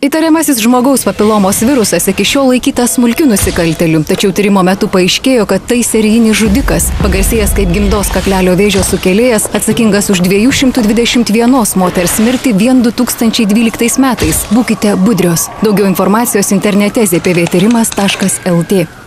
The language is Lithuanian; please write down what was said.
Įtariamasis žmogaus papilomos virusas iki šiol laikytas smulkiu nusikalteliu, tačiau tyrimo metu paaiškėjo, kad tai serijinis žudikas, pagarsėjęs kaip gimdos kaklelio vėžio sukėlėjas, atsakingas už 221 moters mirtį vien 2012 metais. Būkite budrios. Daugiau informacijos internete zpvtyrimas.lt.